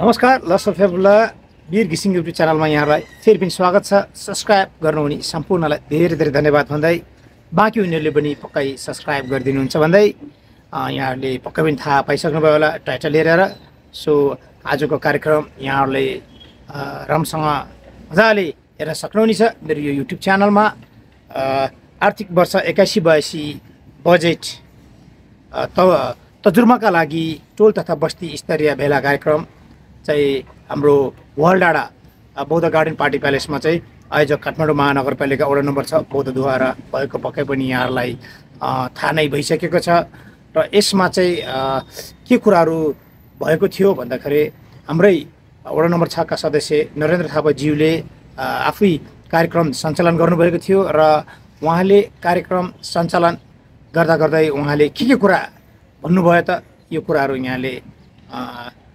नमस्कार लस फेबुल्ला वीर घिसिङ युट्युब च्यानलमा यहाँलाई फेरि पनि स्वागत छ। सब्सक्राइब गर्नुहुने सम्पूर्णलाई धेरै धेरै धन्यवाद भन्दै बाँकी उनीहरूले पनि पक्कै सब्सक्राइब गरिदिनुहुन्छ भन्दै यहाँहरूले पक्कै पनि थाहा पाइसक्नुभयो होला टाइटल हेरेर। सो आजको कार्यक्रम यहाँहरूले राम्रोसँग मजाले हेर्न सक्नुहुनेछ मेरो यो युट्युब च्यानलमा। आर्थिक वर्ष एक्काइसी बयासी बजेट त तजुर्माका लागि टोल तथा बस्ती स्तरीय भेला कार्यक्रम चाहिँ हाम्रो वर्ल्ड डाँडा अ, बौद्ध गार्डन पार्टी प्यालेसमा चाहिँ आयोजक काठमाडौँ महानगरपालिका वडा नम्बर छ बौद्धद्वारा भएको पक्कै पनि यहाँहरूलाई थाहा नै भइसकेको छ। र यसमा चाहिँ के कुराहरू भएको थियो भन्दाखेरि हाम्रै वडा नम्बर छका सदस्य नरेन्द्र थापाज्यूले आफै कार्यक्रम सञ्चालन गर्नुभएको थियो र उहाँले कार्यक्रम सञ्चालन गर्दा गर्दै उहाँले के के कुरा भन्नुभयो त यो कुराहरू यहाँले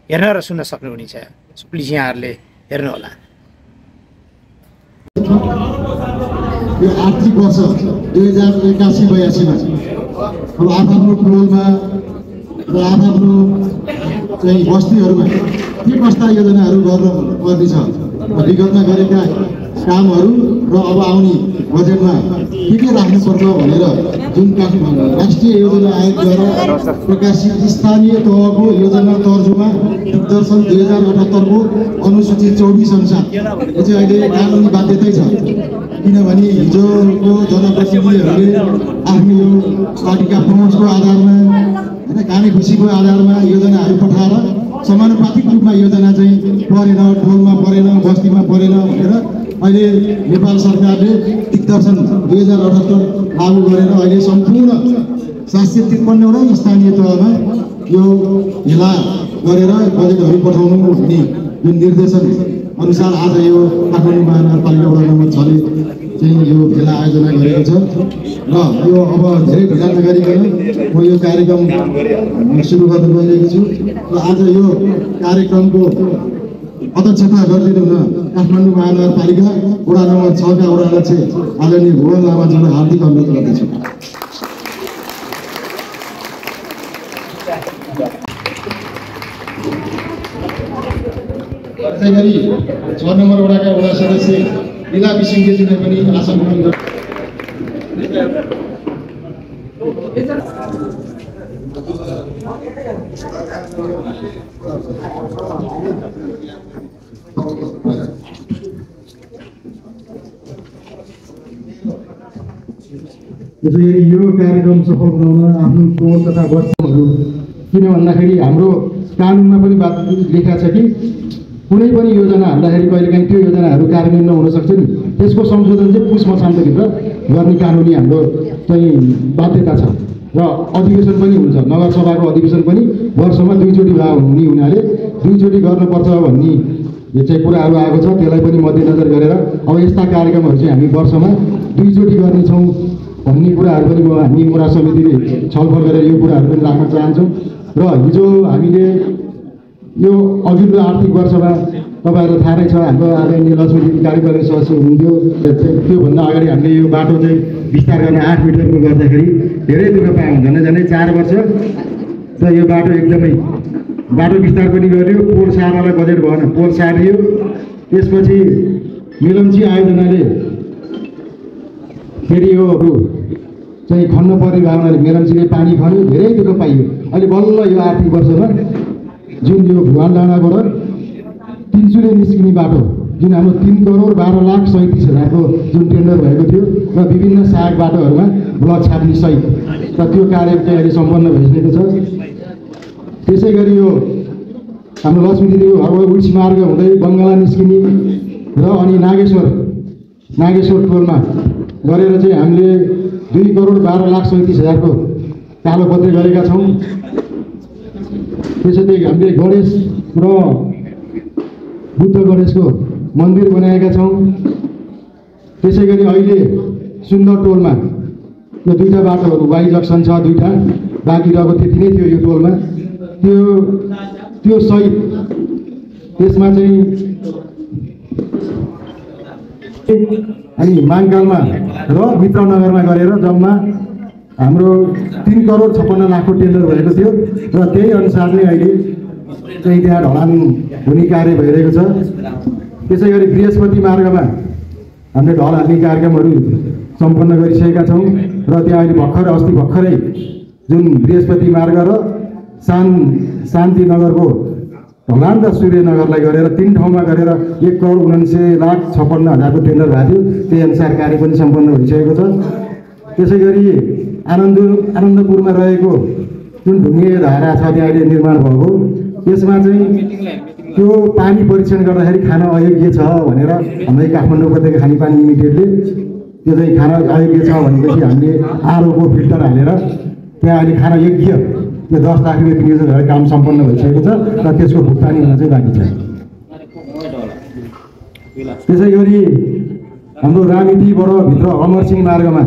हेर्न र सुन्न सक्नुहुनेछ प्लिज यहाँहरूले हेर्नुहोला यो आर्थिक वर्ष दुई हजार एकासी बयासीमा अब आफ्नो टोलमा र आफ्नो चाहिँ बस्तीहरूमा के कस्ता योजनाहरू गर्न पर्नेछ विगतमा गरेका कामहरू र अब आउने बजेटमा के के राख्नुपर्छ भनेर जुन राष्ट्रिय योजना आयोगद्वारा प्रकाशित स्थानीय तहको योजना तर्जुमा दिग्दर्शन दुई हजार अठहत्तरको अनुसूची चौबिस अनुसार। यो चाहिँ अहिले कानुनी बाध्यतै छ। किनभने हिजोको जनप्रतिनिधिहरूले आफ्नो यो पार्टीका पहुँचको आधारमा होइन काने खुसीको आधारमा योजनाहरू पठाएर समानुपातिक रूपमा योजना चाहिँ परेन टोलमा परेन बस्तीमा परेन भनेर अहिले नेपाल सरकारले दिग्दर्शन दुई हजार अठहत्तर लागू गरेर अहिले सम्पूर्ण सात सय त्रिपन्नवटा स्थानीय तहमा यो भेला गरेर बजेटहरू पठाउनु हुने जुन निर्देशन अनुसार आज यो काठमाडौँ महानगरपालिका वडा नम्बर छले चाहिँ यो भेला आयोजना गरेको छ। र यो अब धेरै ढिला नगरिकन म यो कार्यक्रम सुरु गर्न गइरहेको छु। र आज यो कार्यक्रमको अध्यक्षता गरिदिनु हुन काठमाडौँ महानगरपालिका वडा नम्बर छका वडा अध्यक्ष आदरणीय भुवन लामाजीलाई हार्दिक अनुरोध गर्दछु। त्यसै गरी छ नम्बर वडाका वडा सदस्य लीला विसिङजीले पनि ग्रहण गर्नु त्यसै गरी यो कार्यक्रम सफल बनाउन आफ्नो टोल तथा बस्तीहरू किन भन्दाखेरि हाम्रो कानुनमा पनि बात लेखा छ कि कुनै पनि योजना हाल्दाखेरि कहिलेकाहीँ त्यो योजनाहरू कार्यान्वयन नहुन सक्छ नि त्यसको संशोधन चाहिँ पुस मसान्तभित्र गर्ने कानुनी हाम्रो चाहिँ बाध्यता छ। र अधिवेशन पनि हुन्छ। नगरसभाको अधिवेशन पनि वर्षमा दुईचोटि भए हुने हुनाले। दुईचोटि गर्नुपर्छ भन्ने यो चाहिँ कुराहरू आएको छ। त्यसलाई पनि मध्यनजर गरेर अब यस्ता कार्यक्रमहरू चाहिँ हामी वर्षमा दुईचोटि गर्नेछौँ भन्ने कुराहरू पनि हामी मुरा समितिले छलफल गरेर यो कुराहरू पनि राख्न चाहन्छौँ। र हिजो हामीले यो अघिल्लो आर्थिक वर्षमा तपाईँहरू थाहा नै छ हाम्रो आदरणीय लक्ष्मी देवी कार्यकारी सदस्य हुनुहुन्थ्यो। त्यो- त्योभन्दा अगाडि हामीले यो बाटो चाहिँ विस्तार गर्न आठ मिटरको गर्दाखेरि धेरै दुःख पायौँ। झन्डै झन्डै चार वर्ष र यो बाटो एकदमै बाटो विस्तार पनि गर्यो। पोल सार्नलाई बजेट भएन पोल सारियो त्यसपछि मिलम्ची आयोजनाले फेरि योहरू चाहिँ खन्न पर्ने भावनाले मेलम्चीले पानी खन्यो धेरै दुःख पाइयो। अहिले बल्ल यो आर्थिक वर्षमा जुन यो भुवान डाँडाबाट तिनचुले निस्किने बाटो जुन हाम्रो तिन करोड बाह्र लाख सैँतिस हजारको जुन टेन्डर भएको थियो र विभिन्न सहायक बाटोहरूमा ब्लक छाप्ने सहित र त्यो कार्य चाहिँ अहिले सम्पन्न भइसकेको छ। त्यसै गरी यो हाम्रो लक्ष्मी दिदीको घरबाट उड्स मार्ग हुँदै बङ्गाला निस्किने र अनि नागेश्वर नागेश्वर टोलमा गरेर चाहिँ हामीले दुई करोड बाह्र लाख सैँतिस हजारको कालो पत्रे गरेका छौँ। त्यसरी हामीले गणेश र बुद्ध गणेशको मन्दिर बनाएका छौँ। त्यसै गरी अहिले सुन्दर टोलमा यो दुईवटा बाटोहरू वाइ जक्सन छ दुईवटा। बाँकी रहेको त्यति नै थियो यो टोलमा। त्यो त्यो सहित त्यसमा चाहिँ अनि माङकालमा र मित्रनगरमा गरेर जम्मा हाम्रो तिन करोड छप्पन्न लाखको टेन्डर भएको थियो र त्यही अनुसारले अहिले चाहिँ त्यहाँ ढलान हुने कार्य भइरहेको छ। त्यसै गरी बृहस्पति मार्गमा हामीले ढल हाल्ने कार्यक्रमहरू सम्पन्न गरिसकेका छौँ र त्यहाँ अहिले भर्खर अस्ति भर्खरै जुन बृहस्पति मार्ग र शान शान्तिनगरको ढलान र सूर्यनगरलाई गरेर तिन ठाउँमा गरेर एक करोड उनान्सय लाख छप्पन्न हजारको टेन्डर भएको थियो त्यही अनुसार कार्य पनि सम्पन्न भइसकेको छ। त्यसै गरी आनन्द आनन्दपुरमा रहेको जुन ढुङ्गे धारा छ त्यहाँ अहिले निर्माण भएको। त्यसमा चाहिँ त्यो पानी परीक्षण गर्दाखेरि खान अयोग्य छ भनेर हाम्रो काठमाडौँ उपत्यका खानेपानी लिमिटेडले त्यो चाहिँ खान अयोग्य छ भनेपछि हामीले आरओको फिल्टर हालेर त्यहाँ अहिले खान योग्य त्यो दस लाख रुपियाँ गरेर काम सम्पन्न भइसकेको छ र त्यसको भुक्तानी हुन चाहिँ बाँकी छ। त्यसै गरी हाम्रो रामितीबाट भित्र अमरसिंह मार्गमा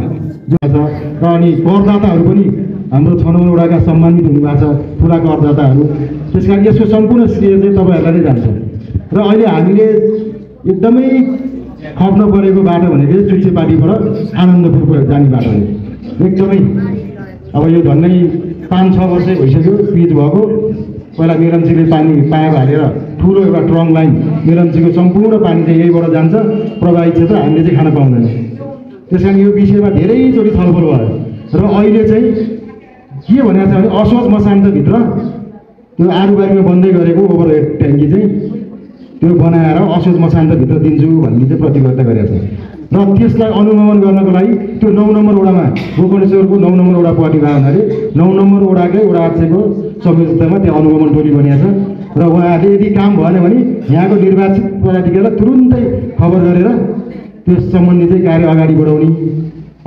जुन छ र अनि करदाताहरू पनि हाम्रो छ नम्बर वडाका सम्मानित हुनुभएको छ ठुला करदाताहरू त्यस कारण यसको सम्पूर्ण श्रेय चाहिँ तपाईँहरूलाई नै जान्छ। र अहिले हामीले एकदमै खप्न परेको बाटो भनेको चाहिँ चुच्चेपाटीबाट आनन्दपुरको जाने बाटो हो। एकदमै। अब यो झन्डै पाँच छ वर्षै भइसक्यो पिच भएको। पहिला मिरम्चीले पानी पाइप हालेर ठुलो एउटा ट्रङ लाइन मिरम्चीको सम्पूर्ण पानी चाहिँ यहीबाट जान्छ। प्रभावित क्षेत्र हामीले चाहिँ खान पाउँदैन। त्यस कारण यो विषयमा धेरैचोटि छलफल भयो। र अहिले चाहिँ के भनेको छ भने असोज मसान्तभित्र त्यो आरुबारीमा बन्दै गरेको ओभर हेड ट्याङ्की चाहिँ त्यो बनाएर असोज मसान्तभित्र दिन्छु भन्ने चाहिँ प्रतिबद्धता गरेको छ। र त्यसलाई अनुगमन गर्नको लागि त्यो नौ नम्बर वडामा गोकर्णेश्वरको नौ नम्बर वडा पार्टी भयो हुनाले नौ नम्बर वडाकै वडा अध्यक्षको संयोजकतामा त्यहाँ अनुगमन टोली बनिएको छ। र उहाँहरूले यदि काम भएन भने यहाँको निर्वाचित पदाधिकारीलाई तुरुन्तै खबर गरेर त्यस सम्बन्धी चाहिँ कार्य अगाडि बढाउने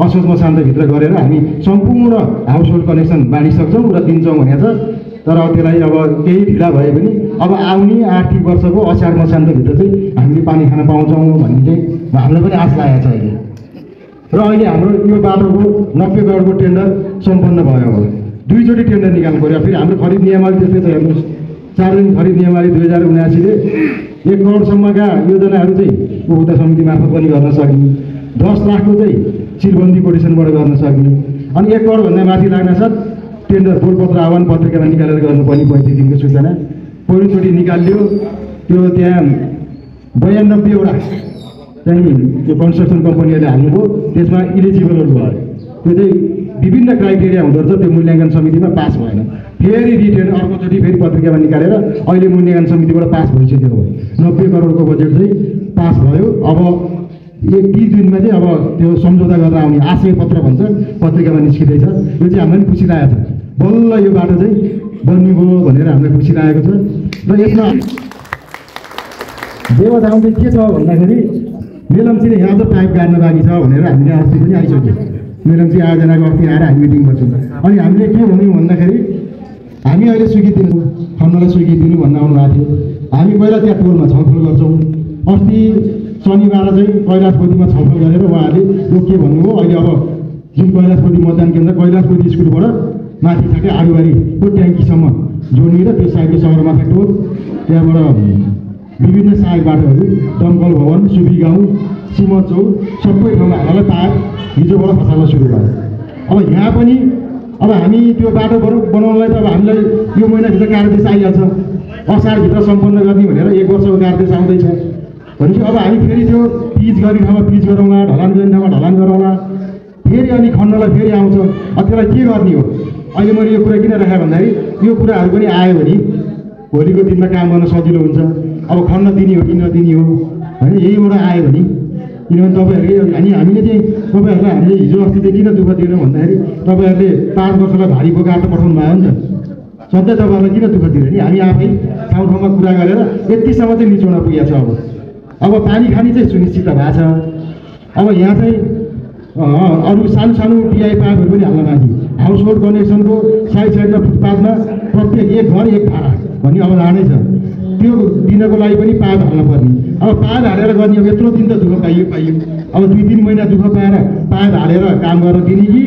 असोजमा शान्तभित्र गरेर हामी सम्पूर्ण हाउस होल्ड कनेक्सन बाँडिसक्छौँ र दिन्छौँ भनेको छ तर त्यसलाई अब केही ढिला भए पनि अब आउने आर्थिक वर्षको असार मसान्तभित्र चाहिँ हामीले पानी खान पाउँछौँ भन्ने चाहिँ हामीलाई पनि आश लागेको छ अहिले। र अहिले हाम्रो यो बाटोको नब्बे करोडको टेन्डर सम्पन्न भयो अब। दुईचोटि टेन्डर निकाल्नु पऱ्यो। फेरि हाम्रो खरिद नियमावली त्यस्तै छ हेर्नुहोस्। सार्वजनिक खरिद नियमावली दुई हजार उनासीले एक करोडसम्मका योजनाहरू चाहिँ उपभोक्ता समिति मार्फत पनि गर्न सक्ने। दस लाखको चाहिँ चिरबन्दी कोटेसनबाट गर्न सक्ने। अनि एक करोडभन्दा माथि लाग्न साथ टेन्डर बोलपत्र आह्वान पत्रिकामा निकालेर गर्नुपर्ने पैँतिस दिनको सूचना। पहिलोचोटि निकालियो। त्यो त्यहाँ बयानब्बेवटा चाहिँ त्यो कन्स्ट्रक्सन कम्पनीहरूले हाल्नुभयो। त्यसमा इलिजिबलहरू भयो त्यो चाहिँ विभिन्न क्राइटेरिया हुँदो रहेछ त्यो मूल्याङ्कन समितिमा पास भएन। फेरि रिटेन अर्कोचोटि फेरि पत्रिकामा निकालेर अहिले मूल्याङ्कन समितिबाट पास भइसक्यो हो नब्बे करोडको बजेट चाहिँ पास भयो। अब एक तिस दिनमा चाहिँ अब त्यो सम्झौता गरेर आउने आशय पत्र भन्छ पत्रिकामा निस्किँदैछ। यो चाहिँ हामीलाई पनि खुसी लागेको छ। बल्ल यो बाटो चाहिँ बनियो भनेर हामीलाई खुसी लागेको छ। र यसमा व्यवधान चाहिँ के छ भन्दाखेरि मेलम्चीले यहाँ त पाइप गाड्न बाँकी छ भनेर हामीले अस्ति पनि आइसक्यो मेलम्ची आयोजनाको अस्ति आएर हामी मिटिङ गर्छौँ। अनि हामीले के भन्यौँ भन्दाखेरि हामी अहिले स्वीकृति खन्नलाई स्वीकृति दिनु भन्न आउनुभएको थियो। हामी पहिला त्यहाँ टोलमा छलफल गर्छौँ। अस्ति शनिबार चाहिँ कैलाशपतिमा छलफल गरेर उहाँहरूले यो के भन्नुभयो अहिले अब जुन कैलाशपति मतदान केन्द्र कैलाशपति स्कुलबाट माथि ठ्याक्कै आडुबारीको ट्याङ्कीसम्म जोड्ने र त्यो साइडको सगरमाथा टोल। त्यहाँबाट विभिन्न सहायक बाटोहरू दमकल भवन सुबी गाउँ सिमत चौक सबै ठाउँमा हाललाई पाएर हिजोबाट खसाल्न सुरु भयो। अब यहाँ पनि अब हामी त्यो बाटो बनाउनलाई त अब हामीलाई यो महिनाभित्र कार्यदेश आइहाल्छ। असारभित्र सम्पन्न गर्ने भनेर एक वर्षको कार्यदेश आउँदैछ। भनेपछि अब हामी फेरि त्यो पिच गर्ने ठाउँमा पिच गरौँला ढलान गर्ने ठाउँमा ढलान गरौँला। फेरि अनि खन्नलाई फेरि आउँछ। अब त्यसलाई के गर्ने हो? अहिले मैले यो कुरा किन राखेँ भन्दाखेरि यो कुराहरू पनि आयो भने भोलिको दिनमा काम गर्न सजिलो हुन्छ। अब खन्न दिने हो कि नदिने हो? होइन यहीबाट आयो भने। किनभने तपाईँहरूले अनि हामीले चाहिँ तपाईँहरूलाई हामीले हिजो अस्ति चाहिँ किन दुःख दिएनौँ भन्दाखेरि तपाईँहरूले पाँच वर्षलाई भारी बोकाएर पठाउनु भयो नि त। सधैँ तपाईँहरूलाई किन दुःख दिएर नि? हामी आफै ठाउँ ठाउँमा कुरा गरेर यतिसम्म चाहिँ निचोड्न पुगेको छ अब। अब पानी खाने चाहिँ सुनिश्चित भएको छ। अब यहाँ चाहिँ अरू सानो सानो टिआई पाइपहरू पनि हाल्न बाँकी। हाउस होल्ड कनेक्सनको साइड साइडमा फुटपाथमा प्रत्येक एक घर एक भाडा भन्ने अवधारणै छ। त्यो दिनको लागि पनि पाइप हाल्न पर्ने। अब पाइप हालेर गर्ने अब यत्रो दिन त दुःख पाइयो पाइयो। अब दुई तिन महिना दुःख पाएर पाइप हालेर काम गर्न दिने कि?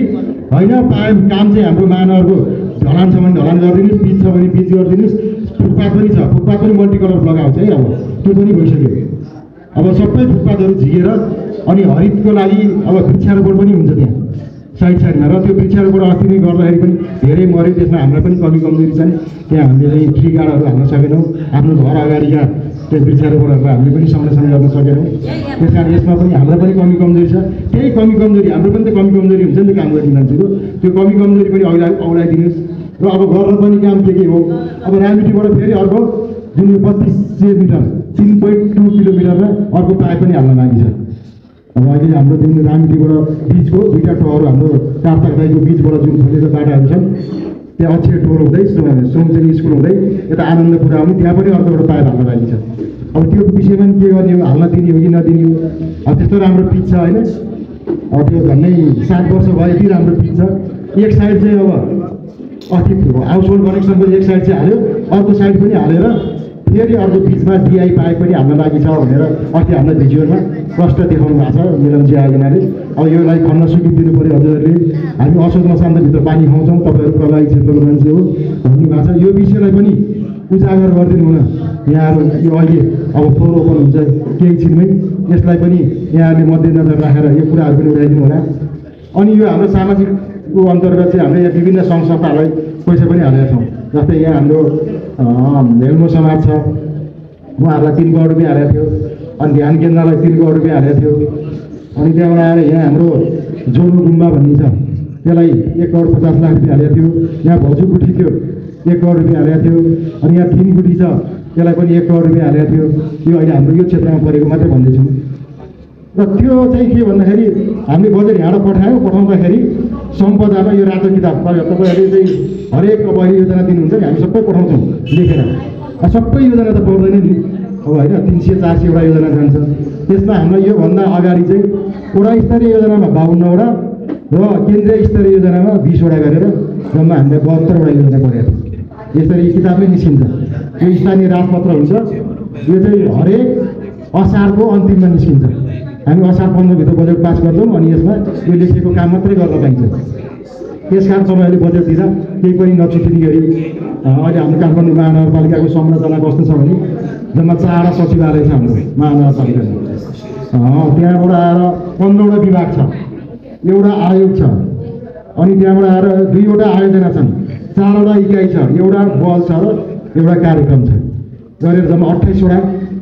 होइन पाइप काम चाहिँ हाम्रो मानवहरूको ढलान छ भने ढलान गरिदिनुहोस् पिच छ भने पिच गरिदिनुहोस्। फुटपाथ पनि छ फुटपाथ पनि मल्टी कलर लगाउँछ है अब। त्यो पनि भइसक्यो। अब सबै फुटपाथहरू झिकेर अनि हरितको लागि अब वृक्षारोपण पनि हुन्छ त्यहाँ। साइड साइडमा। र त्यो वृक्षारोपण अस्ति नै गर्दाखेरि पनि धेरै मऱ्यो। त्यसमा हाम्रो पनि कमी कमजोरी छन् त्यहाँ हामीले चाहिँ ट्री गार्डहरू हाल्न सकेनौँ। आफ्नो घर अगाडिका त्यो वृक्षारोपणहरू हामीले पनि संरक्षण गर्न सकेनौँ। त्यस कारण यसमा पनि हाम्रो पनि कमी कमजोरी छ त्यही कमी कमजोरी हाम्रो पनि त कमी कमजोरी हुन्छ नि त काम गर्ने मान्छेको। त्यो कमी कमजोरी पनि औला औलाइदिनुहोस्। र अब गर्न पनि काम के के हो? अब रामपिटीबाट फेरि अर्को जुन यो बत्तिस सय मिटर तिन पोइन्ट टू किलोमिटरमा अर्को पाइप पनि हाल्न लागि छ अब अहिले हाम्रो जुन रामटीबाट बिचको दुईवटा टोहरू हाम्रो कार्ताक दाईको बिचबाट जुन खोलेको बाटाहरू छन् त्यहाँ अक्षय टोल हुँदै सोमचेली स्कुल हुँदै यता आनन्दपुर आउने त्यहाँ पनि अर्को एउटा पाइप हाल्न लागि छ अब त्यो विषयमा के गर्ने हो हाल्न दिने हो कि नदिने हो? अब त्यस्तो राम्रो पिच छ होइन। अब त्यो झन्डै सात वर्ष भयो यति राम्रो पिच छ। एक साइड चाहिँ अब अस्ति हाउस होल्ड कनेक्सनको एक साइड चाहिँ हाल्यो अर्को साइड पनि हालेर फेरि अर्को बिचमा डिआई पाइप पनि हाल्न लागि छ भनेर अस्ति हाम्रो भिजुअलमा प्रष्ट देखाउनु भएको छ मिलनजी आयोजनाले अब योलाई खन्न स्वीकृति पऱ्यो हजुरहरूले। हामी असोज मसान्तभित्र पानी खुवाउँछौँ तपाईँहरू प्रभावित क्षेत्रको मान्छे हो। भन्नुभएको छ यो विषयलाई पनि उजागर गरिदिनु हुन। यहाँहरू यो अहिले अब फ्लोर ओपन हुन्छ केही छिनमै। यसलाई पनि यहाँहरूले मध्यनजर राखेर यो कुराहरू पनि उठाइदिनु होला। अनि यो हाम्रो सामाजिकको अन्तर्गत चाहिँ हामीले यहाँ विभिन्न सङ्घ संस्थाहरूलाई पैसा पनि हालेका छौँ। जस्तै यहाँ हाम्रो हेल्मो समाज छ। उहाँहरूलाई तिन करोड रुपियाँ हालेको थियो। अनि ध्यान केन्द्रलाई तिन करोड रुपियाँ हालेको थियो। अनि त्यहाँबाट आएर यहाँ हाम्रो जोडो गुम्बा भन्ने छ। त्यसलाई एक करोड पचास लाख रुपियाँ हालेको थियो। यहाँ भौजू गुठी थियो। एक करोड रुपियाँ हालेको थियो। अनि यहाँ गुठी छ। त्यसलाई पनि एक करोड रुपियाँ हालेको थियो। यो अहिले हाम्रो यो क्षेत्रमा परेको मात्रै भन्दैछौँ। र त्यो चाहिँ के भन्दाखेरि हामीले बजेट यहाँबाट पठायो पठाउँदाखेरि सम्पदामा यो रातो किताब तपाईँ- तपाईँहरूले चाहिँ हरेक अब योजना दिनुहुन्छ नि हामी सबै पठाउँछौँ लेखेर। सबै योजना त पर्दैन नि। अब होइन तिन सय चार सयवटा योजना जान्छ। त्यसमा हामीलाई योभन्दा अगाडि चाहिँ वडा स्तरीय योजनामा बाहन्नवटा र केन्द्रीय स्तरीय योजनामा बिसवटा गरेर जम्मा हामीले बहत्तरवटा योजना थियौँ यसरी किताबमै निस्किन्छ। यो स्थानीय राजपत्र हुन्छ। यो चाहिँ हरेक असारको अन्तिममा निस्किन्छ। हामी असार पन्ध्रभित्र बजेट पास गर्छौँ अनि यसमा यो लेखिएको काम मात्रै गर्न पाइन्छ। त्यस कारण तपाईँहरूले बजेट दिँदा केही पनि नछुटिने गरी अहिले हाम्रो काठमाडौँ महानगरपालिकाको संरचना कस्तो छ भने जम्मा चारवटा सचिवालय छ हाम्रो महानगरपालिकामा त्यहाँबाट आएर पन्ध्रवटा विभाग छ एउटा आयोग छ अनि त्यहाँबाट आएर दुईवटा आयोजना छन् चारवटा इकाइ छ एउटा बल छ र एउटा कार्यक्रम छ। गरेर जम्मा अठाइसवटा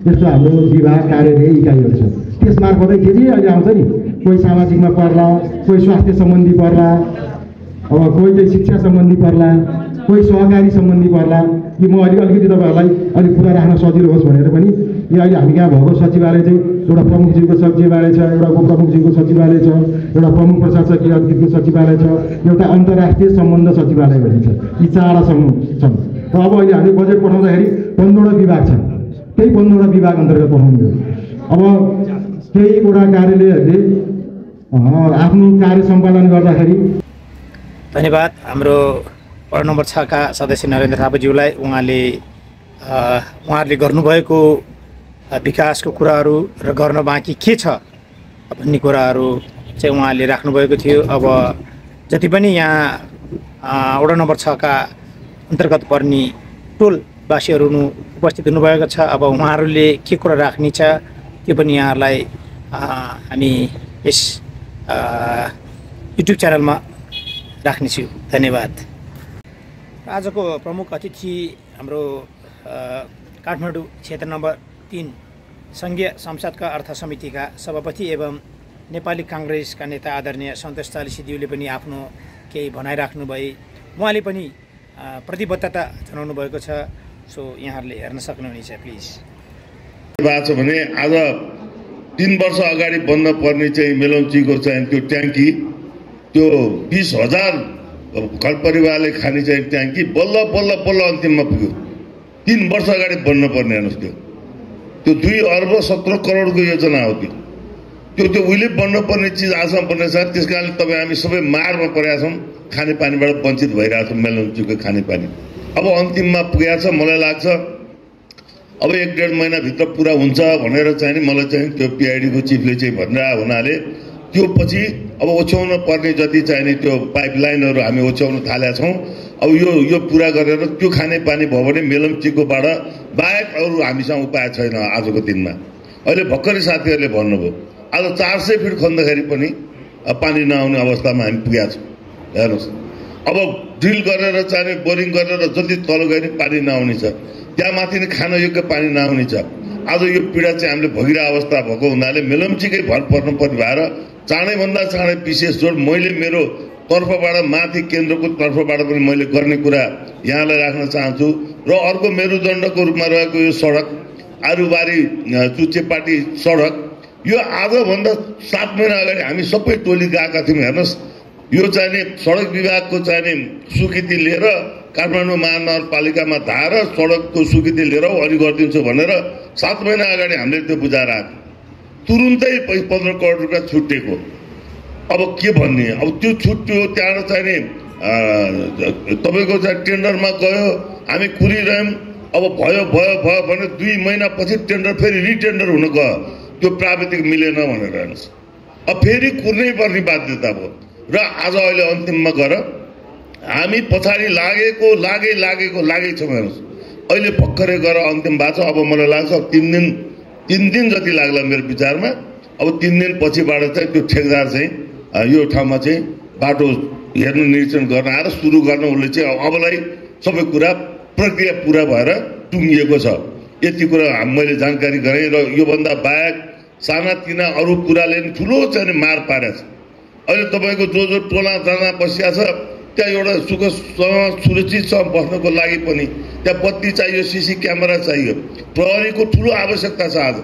यस्तो हाम्रो विभाग कार्यालय इकाइहरू छ त्यस मार्फतै के अहिले आउँछ नि कोही सामाजिकमा पर्ला कोही स्वास्थ्य सम्बन्धी पर्ला अब कोही चाहिँ शिक्षा सम्बन्धी पर्ला कोही सहकारी सम्बन्धी पर्ला। कि म अहिले अलिकति तपाईँहरूलाई अलिक कुरा राख्न सजिलो होस् भनेर पनि यो अहिले हामी कहाँ भएको सचिवालय चाहिँ एउटा प्रमुखज्यूको सचिवालय छ एउटा उपप्रमुखज्यूको सचिवालय छ एउटा प्रमुख प्रशासकीय अधिकृतको सचिवालय छ एउटा अन्तर्राष्ट्रिय सम्बन्ध सचिवालय भनिन्छ यी समूह छन्। र अब अहिले हामी बजेट पठाउँदाखेरि पन्ध्रवटा विभाग छ त्यही पन्ध्रवटा विभाग अन्तर्गत पठाउनु अब केहीवटा कार्यालयहरूले आफ्नो कार्य सम्पादन गर्दाखेरि धन्यवाद। हाम्रो वार्ड नम्बर छका सदस्य नरेन्द्र थापाज्यूलाई उहाँले उहाँहरूले गर्नुभएको विकासको कुराहरू र गर्न बाँकी के छ भन्ने कुराहरू चाहिँ उहाँले राख्नुभएको थियो। अब जति पनि यहाँ वडा नम्बर छका अन्तर्गत पर्ने टोलवासीहरू हुनु उपस्थित हुनुभएको छ। अब उहाँहरूले के कुरा राख्ने छ त्यो पनि यहाँहरूलाई हामी यस युट्युब च्यानलमा राख्नेछु धन्यवाद। आजको प्रमुख अतिथि हाम्रो काठमाडौँ क्षेत्र नम्बर तिन सङ्घीय संसदका अर्थ समितिका सभापति एवं नेपाली काङ्ग्रेसका नेता आदरणीय सन्तोष चालिसीज्यूले पनि आफ्नो केही भनाइराख्नु भए उहाँले पनि प्रतिबद्धता जनाउनु भएको छ। सो यहाँहरूले हेर्न सक्नुहुनेछ प्लिज भएको छ भने आज तिन वर्ष अगाडि बन्द पर्ने चाहिँ मेलौचीको चाहिँ त्यो ट्याङ्की त्यो बिस हजार घर परिवारले खाने चाहिँ ट्याङ्की बल्ल बल्ल बल्ल अन्तिममा पुग्यो। तिन वर्ष अगाडि बन्न पर्ने हेर्नुहोस् त्यो। त्यो दुई अर्ब सत्र करोडको योजना हो त्यो। त्यो त्यो उहिले बन्नुपर्ने चिज आजसम्म बन्नेछ त्यस कारणले तपाईँ हामी सबै मारमा परेका छौँ। खानेपानीबाट वञ्चित भइरहेको छौँ मेलौचीको खानेपानी। अब अन्तिममा पुगेको छ मलाई लाग्छ अब एक डेढ महिनाभित्र पुरा हुन्छ भनेर चाहिँ नि मलाई चाहिँ त्यो पिआइडीको चिफले चाहिँ भनिरहेको हुनाले त्यो पछि अब ओछ्याउन पर्ने जति चाहिँ नि त्यो पाइप लाइनहरू हामी ओछ्याउन थालेका छौँ अब यो यो पुरा गरेर त्यो खाने पानी भयो भने मेलम्चीकोबाट बाहेक अरू हामीसँग उपाय छैन आजको दिनमा। अहिले भर्खरै साथीहरूले भन्नुभयो आज चार सय फिट खन्दाखेरि पनि पानी नआउने अवस्थामा हामी पुगेका छौँ। हेर्नुहोस्। अब ड्रिल गरेर चाहिँ बोरिङ गरेर जति तल गए पनि पानी नआउने छ। त्यहाँ माथि नै खान योग्य पानी छ। आज यो पीडा चाहिँ हामीले भोगिरहेको अवस्था भएको हुनाले मेलम्चीकै भर पर्नुपर्ने भएर चाँडैभन्दा चाँडै विशेष जोड मैले मेरो तर्फबाट माथि केन्द्रको तर्फबाट पनि मैले गर्ने कुरा यहाँलाई राख्न चाहन्छु र अर्को मेरुदण्डको रूपमा रहेको यो सडक आरुबारी अ, चुच्चेपाटी सडक यो आजभन्दा सात महिना अगाडि हामी सबै टोली गएका थियौँ। हेर्नुहोस् यो चाहिँ नि सडक विभागको चाहिँ नि स्वीकृति लिएर काठमाडौँ महानगरपालिकामा धाएर सडकको स्वीकृति लिएर अघि गरिदिन्छु भनेर सात महिना अगाडि हामीले त्यो बुझाएर आएको। तुरुन्तै पन्ध्र करोड रुपियाँ छुट्टिएको। अब के भन्ने? अब त्यो छुट्यो त्यहाँबाट चाहिँ नि अ, तपाईँको चाहिँ टेन्डरमा गयो हामी कुरिरह्यौँ। अब भयो भयो भयो भने दुई महिनापछि टेन्डर फेरि रिटेन्डर हुन गयो। त्यो प्राविधिक मिलेन भनेर हेर्नुहोस्। अब फेरि कुर्नै पर्ने बाध्यता भयो। र आज अहिले अन्तिममा गएर हामी पछाडि लागेको लागे लागेको लागेको छौँ हेर्नुहोस्। अहिले भर्खरै गएर अन्तिम भएको छ अब मलाई लाग्छ तिन दिन तिन दिन जति लाग्ला मेरो विचारमा अब तिन दिन पछिबाट चाहिँ त्यो ठेकदार चाहिँ यो ठाउँमा चाहिँ बाटो हेर्नु निरीक्षण गर्न आएर सुरु गर्न उसले चाहिँ अबलाई सबै कुरा प्रक्रिया पुरा भएर टुङ्गिएको छ। यति कुरा मैले जानकारी गराएँ र योभन्दा बाहेक सानातिना अरू कुराले पनि ठुलो चाहिँ मार पारेको छ अहिले तपाईँको जो जो टोला जाना बसिया छ त्यहाँ एउटा सुखसँग सुरक्षितसँग बस्नको लागि पनि। त्यहाँ बत्ती चाहियो सिसी क्यामेरा चाहियो। प्रहरीको ठुलो आवश्यकता छ आज।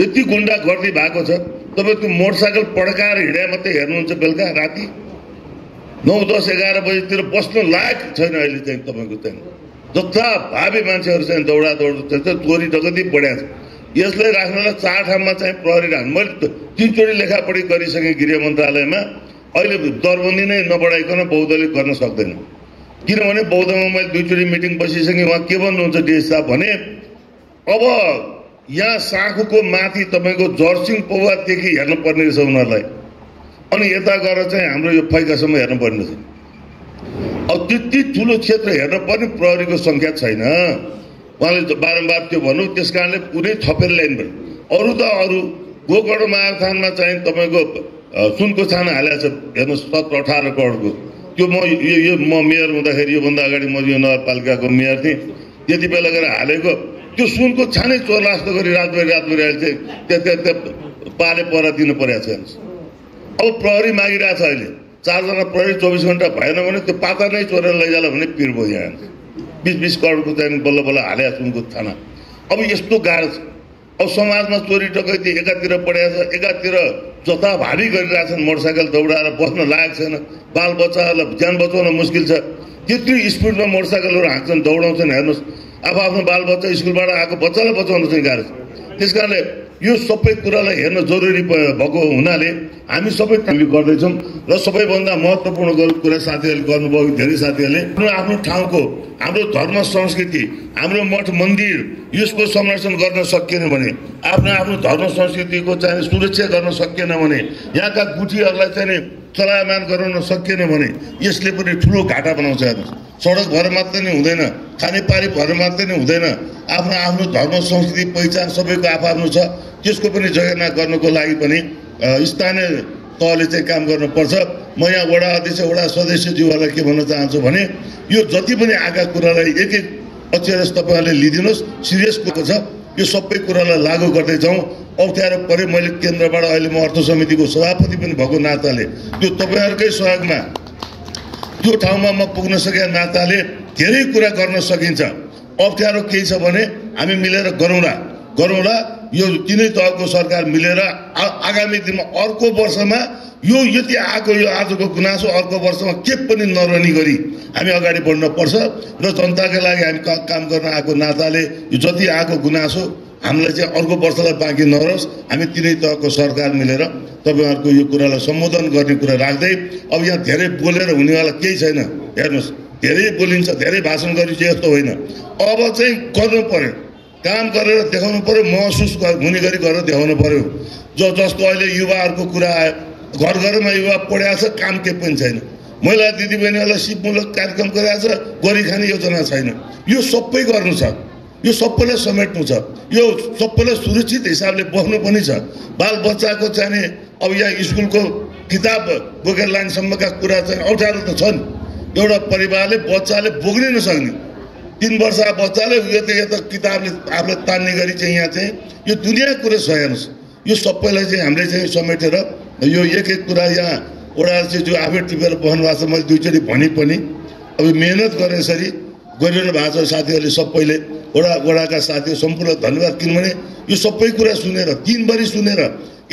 यति गुन्डा गर्दी भएको छ तपाईँ त्यो मोटरसाइकल पड्काएर हिँडे मात्रै हेर्नुहुन्छ बेलुका राति? नौ दस एघार बजीतिर बस्नु लायक छैन अहिले चाहिँ तपाईँको चाहिँ जस्ता भावी मान्छेहरू चाहिँ दौडा दौड चोरी डकैती बढ्या छ। यसलाई राख्नलाई चार ठाउँमा चाहिँ प्रहरी राख्नु मैले तिनचोटि लेखापढी गरिसकेँ गृह मन्त्रालयमा अहिले दरबन्दी नै नबढाइकन बहुदलीय गर्न सक्दैन। किनभने बौद्धमा मैले दुईचोटि मिटिङ बसिसकेँ उहाँ के भन्नुहुन्छ डिएस साहब भने अब यहाँ साँखुको माथि तपाईँको जर्सिङ पौवादेखि हेर्नुपर्ने रहेछ उनीहरूलाई। अनि यता गएर चाहिँ हाम्रो यो फैकासम्म हेर्नुपर्ने रहेछ। अब त्यति ठुलो क्षेत्र हेर्न पर्ने प्रहरीको सङ्ख्या छैन। उहाँले बारम्बार त्यो भन्नु त्यस कारणले पुरै थपेर पर्यो अरू त अरू गोकर्ण महाथानमा चाहिँ तपाईँको सुनको छाना हालेको छ हेर्नुहोस् सत्र अठार करोडको। त्यो म यो यो म मेयर हुँदाखेरि योभन्दा अगाडि म यो नगरपालिकाको मेयर थिएँ। त्यति बेला गएर हालेको त्यो सुनको छानै चोर लास्तो गरी रातभरि रातभरि अहिले चाहिँ त्यहाँ त्यहाँ त्यहाँ पाले पर दिनु परेको छ हेर्नुहोस्। अब प्रहरी मागिरहेको छ अहिले। चारजना प्रहरी चौबिस घन्टा भएन भने त्यो पाता नै चोरेर लैजाला भने पिर भयो यहाँ। बिस बिस करोडको चाहिँ बल्ल बल्ल हाले सुनको थाना अब यस्तो गाह्रो छ। अब समाजमा चोरी डकैती एकातिर पढाएको छ एकातिर जताभावी गरिरहेछन् मोटरसाइकल दौडाएर बस्न लागेको छैन बालबच्चाहरूलाई ज्यान बचाउन मुस्किल छ। त्यत्रो स्पिडमा मोटरसाइकलहरू हाँक्छन् दौडाउँछन् हेर्नुहोस्। अब आफ्नो बालबच्चा स्कुलबाट आएको बच्चालाई बचाउन चाहिँ गाह्रो छ। त्यस कारणले यो सबै कुरालाई हेर्न जरुरी भएको हुनाले हामी सबै हामी गर्दैछौँ र सबैभन्दा महत्त्वपूर्ण कुरा साथीहरूले गर्नुभयो धेरै साथीहरूले। आफ्नो आफ्नो ठाउँको हाम्रो धर्म संस्कृति हाम्रो मठ मन्दिर यसको संरक्षण गर्न सकिएन भने आफ्नो आफ्नो धर्म संस्कृतिको चाहिँ सुरक्षा गर्न सकिएन भने यहाँका गुठीहरूलाई चाहिँ चलायमान गराउन सकिएन भने यसले पनि ठुलो घाटा बनाउँछ हेर्नुहोस्। सडक भएर मात्रै नै हुँदैन खानेपानी भएर मात्रै नै हुँदैन आफ्नो आफ्नो धर्म संस्कृति पहिचान सबैको आफ्नो छ। त्यसको पनि जगेर्ना गर्नको लागि पनि स्थानीय तहले चाहिँ काम गर्नुपर्छ। म यहाँ वडा अध्यक्ष वडा सदस्यज्यूहरूलाई के भन्न चाहन्छु भने यो जति पनि आएका कुरालाई एक एक अक्षरस तपाईँहरूले लिइदिनुहोस्। सिरियस कुरो छ। यो सबै कुरालाई लागू गर्दै जाउँ। अप्ठ्यारो परे मैले केन्द्रबाट अहिले म अर्थ समितिको सभापति पनि भएको नाताले। त्यो तपाईँहरूकै सहयोगमा त्यो ठाउँमा म पुग्न सकेका नाताले धेरै कुरा गर्न सकिन्छ। अप्ठ्यारो केही छ भने हामी मिलेर गरौँला। गरौँला यो तिनै तहको सरकार मिलेर आगामी दिनमा अर्को वर्षमा यो यति आएको यो आजको गुनासो अर्को वर्षमा के पनि नरहने गरी हामी अगाडि बढ्न पर्छ र जनताको लागि हामी काम गर्न आएको नाताले यो जति आएको गुनासो हामीलाई चाहिँ अर्को वर्षलाई बाँकी नरहोस्। हामी तिनै तहको सरकार मिलेर तपाईँहरूको यो कुरालाई सम्बोधन गर्ने कुरा राख्दै अब यहाँ धेरै बोलेर हुनेवाला केही छैन। हेर्नुहोस् धेरै बोलिन्छ धेरै भाषण गरिन्छ यस्तो होइन। अब चाहिँ गर्नु पर्यो। काम गरेर देखाउनु पर्यो महसुस हुने गरी गरेर देखाउनु पर्यो। ज जस्तो अहिले युवाहरूको कुरा आयो घर घरमा युवा पढाएको छ काम केही पनि छैन। महिला दिदीबहिनीहरूलाई सिपमूलक कार्यक्रम गरिरहेको छ गरी खाने योजना छैन। यो सबै गर्नु छ। यो सबैलाई समेट्नु छ। यो सबैलाई सुरक्षित हिसाबले बस्नु पनि छ। बालबच्चाको चाहिने अब यहाँ स्कुलको किताब बोकेर लानेसम्मका कुरा चाहिँ अप्ठ्यारो त छन्। एउटा परिवारले बच्चाले बोक्नै नसक्ने। तिन वर्ष बच्चाले यो त यो त किताबले आफूलाई तान्ने गरी चाहिँ यहाँ चाहिँ यो दुनियाँ कुरा छ हेर्नुहोस् यो सबैलाई चाहिँ हामीले चाहिँ समेटेर यो एक एक कुरा यहाँ ओडा चाहिँ जो आफै टिपेर बस्नु भएको छ मैले दुईचोटि भने पनि। अब मिहिनेत गर्ने यसरी गरिरहनु भएको छ साथीहरूले सबैले वडा वडाका साथीहरू सम्पूर्ण धन्यवाद किनभने यो सबै कुरा सुनेर तिनभरि सुनेर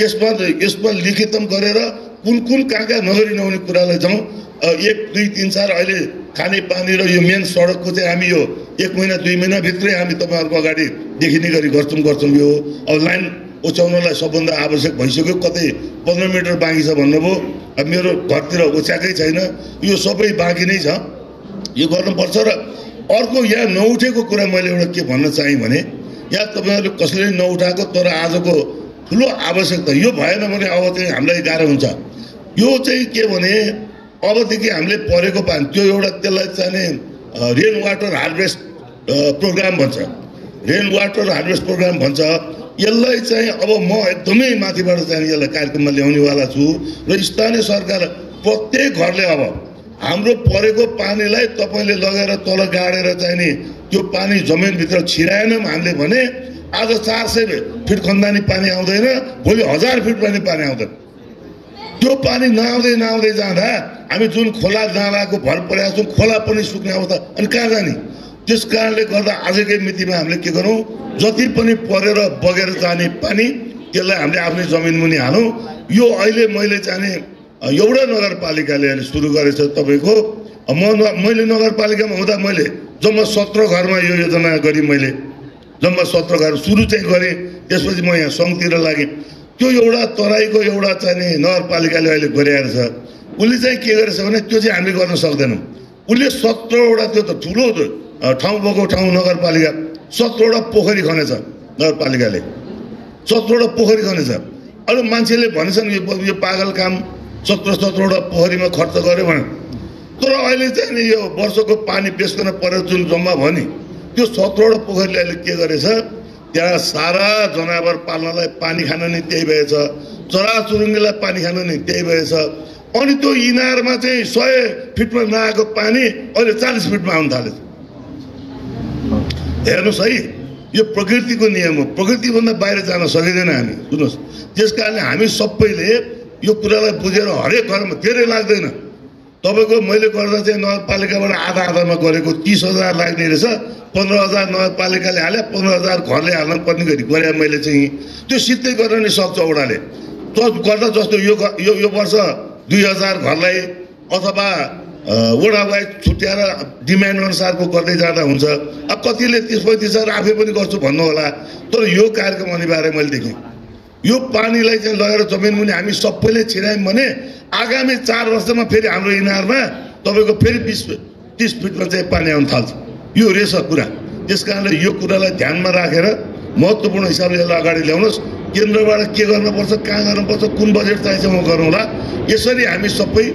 यसमा यसमा लिखितम गरेर कुन कुन कहाँ कहाँ नगरी नहुने कुरालाई जाउँ एक दुई तिन चार अहिले खाने पानी र यो मेन सडकको चाहिँ हामी यो एक महिना दुई महिनाभित्रै हामी तपाईँहरूको अगाडि देखिने गरी गर्छौँ गर्छौँ यो। अब लाइन ओछ्याउनलाई सबभन्दा आवश्यक भइसक्यो। कतै पन्ध्र मिटर बाँकी छ भन्नुभयो। अब मेरो घरतिर ओछ्याएकै छैन। यो सबै बाँकी नै छ। यो गर्नुपर्छ र अर्को यहाँ नउठेको कुरा मैले एउटा के भन्न चाहेँ भने यहाँ तपाईँहरूले कसैले नउठाएको तर आजको ठुलो आवश्यकता यो भएन भने अब चाहिँ हामीलाई गाह्रो हुन्छ। यो चाहिँ के भने अबदेखि हामीले परेको पानी त्यो एउटा त्यसलाई चाहिने रेन वाटर हार्भेस्ट प्रोग्राम भन्छ। रेन वाटर हार्भेस्ट प्रोग्राम भन्छ। यसलाई चाहिँ अब म एकदमै माथिबाट चाहिँ यसलाई कार्यक्रममा ल्याउनेवाला छु र स्थानीय सरकार प्रत्येक घरले अब हाम्रो परेको पानीलाई तपाईँले लगेर तल गाडेर चाहिँ नि त्यो पानी जमिनभित्र छिराएनौँ हामीले भने आज चार सय फिट खन्दानी पानी आउँदैन भोलि हजार फिट पनि पानी आउँदैन। त्यो पानी नआउँदै नआउँदै जाँदा हामी जुन खोला नालाको भर परेका छौँ खोला पनि सुक्ने अवस्था। अनि कहाँ जाने? त्यस कारणले गर्दा आजकै मितिमा हामीले के गरौँ? जति पनि परेर बगेर जाने पानी त्यसलाई हामीले आफ्नै जमिन मुनि हालौँ। यो अहिले मैले जाने एउटा नगरपालिकाले अहिले सुरु गरेछ तपाईँको। म मैले नगरपालिकामा हुँदा मैले जम्मा सत्र घरमा यो योजना गरेँ मैले। जम्मा सत्र घर सुरु चाहिँ गरेँ त्यसपछि म यहाँ सङ्घतिर लागेँ। त्यो एउटा तराईको एउटा चाहिँ नगरपालिकाले अहिले गरिरहेको छ। उसले चाहिँ के गरेछ भने त्यो चाहिँ हामीले गर्न सक्दैनौँ। उसले सत्रवटा त्यो त ठुलो ठाउँ भएको ठाउँ नगरपालिका सत्रवटा पोखरी खनेछ नगरपालिकाले। सत्रवटा पोखरी खनेछ। अरू मान्छेले भनेछन् यो यो पागल काम सत्र सत्रवटा पोखरीमा खर्च गर्यो भने तर अहिले चाहिँ नि यो वर्षको पानी बेच्न परेर जुन जम्मा भयो नि त्यो सत्रवटा पोखरीले अहिले के गरेछ त्यहाँ सारा जनावर पाल्नलाई पानी खान नि त्यही भएछ। चराचुरुङ्गीलाई पानी खान नि त्यही भएछ। अनि त्यो इनारमा चाहिँ सय फिटमा नआएको पानी अहिले चालिस फिटमा आउनु थालेछ। हेर्नुहोस् है यो प्रकृतिको नियम हो। प्रकृतिभन्दा बाहिर जान सकिँदैन हामी। सुन्नुहोस् त्यस कारणले हामी सबैले यो कुरालाई बुझेर हरेक घरमा धेरै लाग्दैन। तपाईँको मैले गर्दा चाहिँ नगरपालिकाबाट आधा आधामा गरेको तिस हजार लाग्ने रहेछ। पन्ध्र हजार नगरपालिकाले हाले पन्ध्र हजार घरले हाल्न पर्ने गरी गरे मैले चाहिँ त्यो सिधै गर्न नि सक्छ ओडाले त गर्दा जस्तो यो यो वर्ष दुई हजार घरलाई अथवा वडा छुट्याएर डिमान्ड अनुसारको गर्दै जाँदा हुन्छ। अब कतिले तिस पैँतिस हजार आफै पनि गर्छु भन्नु होला तर यो कार्यक्रम अनिवार्य मैले देखेँ। यो पानीलाई चाहिँ लगेर जमिन मुनि हामी सबैले छिरायौँ भने आगामी चार वर्षमा फेरि हाम्रो इनारमा तपाईँको फेरि बिस तिस फिटमा चाहिँ पानी आउनु थाल्छ। यो रहेछ कुरा। त्यस कारणले यो कुरालाई ध्यानमा राखेर महत्त्वपूर्ण हिसाबले यसलाई अगाडि ल्याउनुहोस्। केन्द्रबाट के गर्नुपर्छ कहाँ गर्नुपर्छ कुन बजेट चाहिन्छ म गरौँला यसरी हामी सबै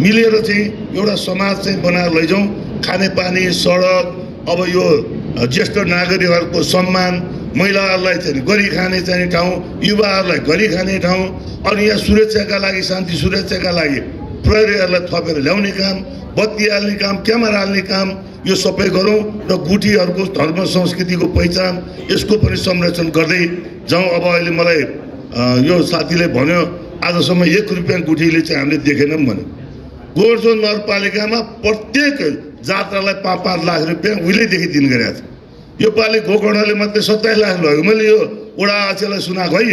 मिलेर चाहिँ एउटा समाज चाहिँ बनाएर लैजाउँ। खानेपानी सडक अब यो ज्येष्ठ नागरिकहरूको सम्मान महिलाहरूलाई चाहिँ गरी खाने चाहिँ ठाउँ युवाहरूलाई गरी खाने ठाउँ अनि यहाँ सुरक्षाका लागि शान्ति सुरक्षाका लागि प्रहरीहरूलाई थपेर ल्याउने काम बत्ती हाल्ने काम क्यामेरा हाल्ने काम यो सबै गरौँ र गुठीहरूको धर्म संस्कृतिको पहिचान यसको पनि संरक्षण गर्दै जाउँ। अब अहिले मलाई यो साथीले भन्यो आजसम्म एक रुपियाँ गुठीले चाहिँ हामीले देखेनौँ भने। गोर्जो नगरपालिकामा प्रत्येक जात्रालाई पाँच पाँच लाख रुपियाँ उहिलेदेखि दिन गरेको यो पालि गोकर्णले मात्रै सत्ताइस लाख लगेको मैले यो वडा अक्षलाई सुनाएको है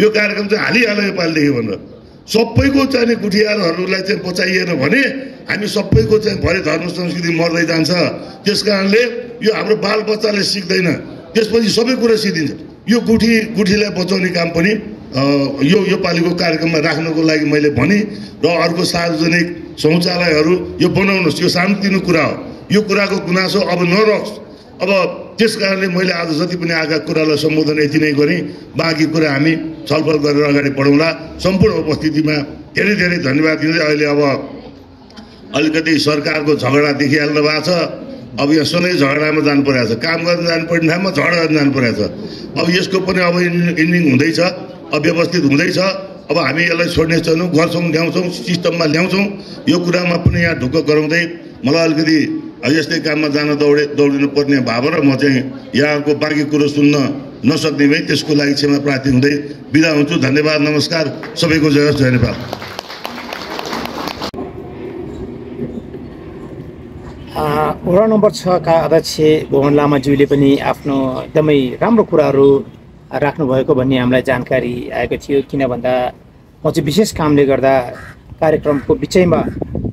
यो। कार्यक्रम चाहिँ हालिहाल्यो यो पालिदेखि भनेर। सबैको चाहिने गुठियारहरूलाई चाहिँ बचाइएन भने हामी सबैको चाहिँ भरे धर्म संस्कृति मर्दै जान्छ। त्यस कारणले यो हाम्रो बालबच्चाले सिक्दैन। त्यसपछि सबै कुरा सिकिन्छ यो गुठी गुठीलाई बचाउने काम पनि यो यो पालिको कार्यक्रममा राख्नको लागि मैले भने र अर्को सार्वजनिक शौचालयहरू यो बनाउनुहोस्। यो सानोतिनो कुरा हो। यो कुराको गुनासो अब नरहोस्। अब त्यस कारणले मैले आज जति पनि आएका कुरालाई सम्बोधन यति नै गरेँ। बाँकी कुरा हामी छलफल गरेर अगाडि बढौँला। सम्पूर्ण उपस्थितिमा धेरै धेरै धन्यवाद दिँदै अहिले अब अलिकति सरकारको झगडा देखिहाल्नु भएको छ। अब यहाँ सधैँ झगडामा जानु परेको छ। काम गर्न जानु पर्ने ठाउँमा झगडा गर्न जानु परेको छ। अब यसको पनि अब इन्डिङ हुँदैछ अव्यवस्थित हुँदैछ। अब हामी यसलाई छोड्ने छैनौँ गर्छौँ ल्याउँछौँ सिस्टममा ल्याउँछौँ। यो कुरामा पनि यहाँ ढुक्क गराउँदै मलाई अलिकति यस्तै काममा जान दौडे दौडिनु पर्ने भाव र म चाहिँ यहाँको बाँकी कुरो सुन्न नसक्ने भए त्यसको लागि क्षमा प्रार्थी हुँदै बिदा हुन्छु। धन्यवाद नमस्कार। सबैको जय होस्, जय नेपाल। वडा नम्बर छका अध्यक्ष भुवन लामाज्यूले पनि आफ्नो एकदमै राम्रो कुराहरू राख्नुभएको भन्ने हामीलाई जानकारी आएको थियो। किन भन्दा म चाहिँ विशेष कामले गर्दा कार्यक्रमको बिचैमा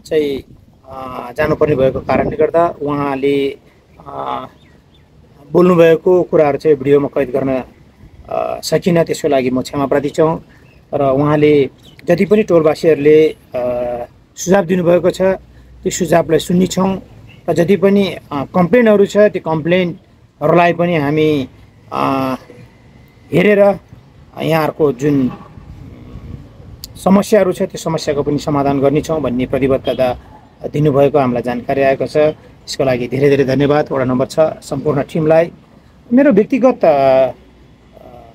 चाहिँ जानुपर्ने भएको कारणले गर्दा उहाँले बोल्नुभएको कुराहरू चाहिँ भिडियोमा कैद गर्न सकिनँ त्यसको लागि म क्षमा प्रार्थी छौँ र उहाँले जति पनि टोलवासीहरूले सुझाव दिनुभएको छ त्यो सुझावलाई सुन्नेछौँ र जति पनि कम्प्लेनहरू छ त्यो कम्प्लेनहरूलाई पनि हामी हेरेर यहाँहरूको जुन समस्याहरू छ त्यो समस्याको पनि समाधान गर्नेछौँ भन्ने प्रतिबद्धता दिनुभएको हामीलाई जानकारी आएको छ। यसको लागि धेरै धेरै धन्यवाद। वडा नम्बर छ सम्पूर्ण टिमलाई। मेरो व्यक्तिगत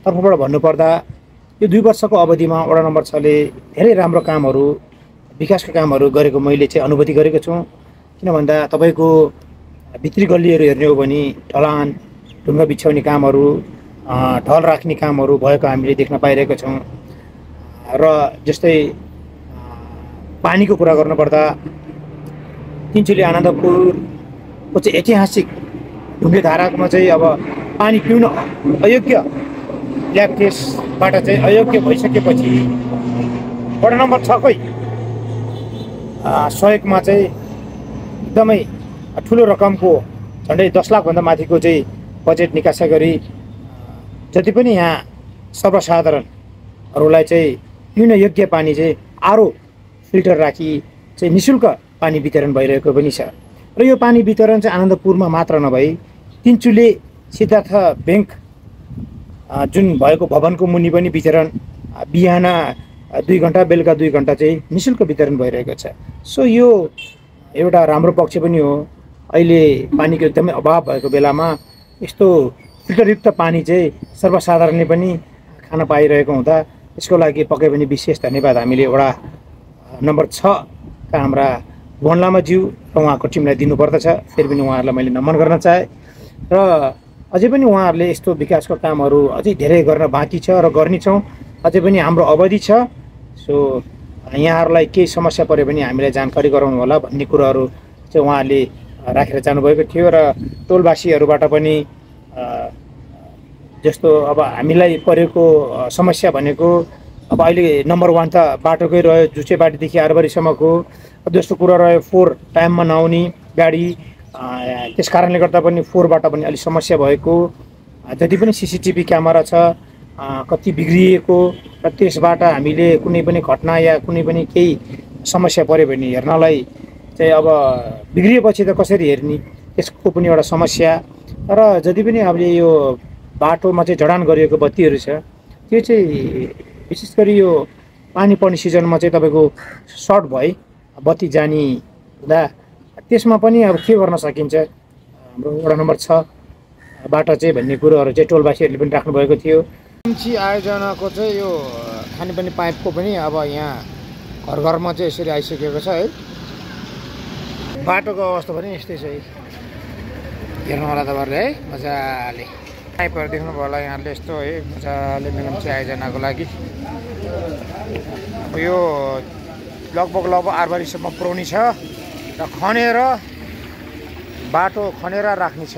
तर्फबाट भन्नुपर्दा यो दुई वर्षको अवधिमा वडा नम्बर छले धेरै राम्रो कामहरू विकासका कामहरू गरेको मैले चाहिँ अनुभूति गरेको छु। किन भन्दा तपाईँको भित्री गल्लीहरू हेर्ने हो भने ढलान ढुङ्गा बिछ्याउने कामहरू ढल राख्ने कामहरू भएको हामीले देख्न पाइरहेको छौँ। र जस्तै पानीको कुरा गर्नुपर्दा तिनचुली आनन्दपुरको चाहिँ ऐतिहासिक ढुङ्गे धारामा चाहिँ अब पानी पिउन अयोग्य ल्याब टेस्टबाट चाहिँ अयोग्य भइसकेपछि वडा नम्बर छकै सहयोगमा चाहिँ एकदमै ठुलो रकमको झन्डै दस लाखभन्दा माथिको चाहिँ बजेट निकासा गरी जति पनि यहाँ सर्वसाधारणहरूलाई चाहिँ पिउन योग्य पानी चाहिँ आरो फिल्टर राखी चाहिँ नि शुल्क पानी वितरण भइरहेको पनि छ। र यो पानी वितरण चाहिँ आनन्दपुरमा मात्र नभई तिनचुले सिद्धार्थ ब्याङ्क जुन भएको भवनको मुनि पनि वितरण बिहान दुई घन्टा बेलुका दुई घन्टा चाहिँ नि शुल्क वितरण भइरहेको छ। सो यो एउटा राम्रो पक्ष पनि हो। अहिले पानीको एकदमै अभाव भएको बेलामा यस्तो फिल्टरयुक्त पानी चाहिँ सर्वसाधारणले पनि खान पाइरहेको हुँदा यसको लागि पक्कै पनि विशेष धन्यवाद। हामीले वडा नम्बर छका हाम्रा भुवन लामाज्यू र उहाँको टिमलाई दिनुपर्दछ फेरि पनि उहाँहरूलाई मैले नमन गर्न चाहेँ। र अझै पनि उहाँहरूले यस्तो विकासको कामहरू अझै धेरै गर्न बाँकी छ र गर्नेछौँ अझै पनि हाम्रो अवधि छ। सो यहाँहरूलाई केही समस्या पऱ्यो भने हामीलाई जानकारी गराउनु होला भन्ने कुरोहरू चाहिँ उहाँहरूले राखेर जानुभएको थियो र टोलवासीहरूबाट पनि जस्तो अब हामीलाई परेको समस्या भनेको अब अहिले नम्बर वान त बाटोकै रह्यो जुचेबारीदेखि आरबारीसम्मको। जस्तो कुरा रह्यो फोहोर टाइममा नआउने गाडी त्यस कारणले गर्दा पनि फोहोरबाट पनि अलिक समस्या भएको। जति पनि सिसिटिभी क्यामेरा छ कति बिग्रिएको र त्यसबाट हामीले कुनै पनि घटना या कुनै पनि केही समस्या पऱ्यो भने हेर्नलाई चाहिँ अब बिग्रिएपछि त कसरी हेर्ने त्यसको पनि एउटा समस्या। र जति पनि अब यो बाटोमा चाहिँ जडान गरिएको बत्तीहरू छ त्यो चाहिँ विशेष गरी यो पानी पर्ने सिजनमा चाहिँ तपाईँको सर्ट भए बत्ती जाने हुँदा त्यसमा पनि अब के गर्न सकिन्छ? हाम्रो वडा नम्बर छ बाट चाहिँ भन्ने कुरोहरू चाहिँ टोलवासीहरूले पनि राख्नुभएको थियो। एमसी आयोजनाको चाहिँ यो खानेपानी पाइपको पनि अब यहाँ घर घरमा चाहिँ यसरी आइसकेको छ है। बाटोको अवस्था पनि यस्तै छ है। हेर्नु होला तपाईँहरूले है मजाले। पाइपहरू देख्नुभयो होला यहाँले यस्तो है मजाले मिलम्ची आयोजनाको लागि। यो लगभग लगभग आरबारीसम्म पुऱ्याउने छ र खनेर बाटो खनेर राख्ने छ।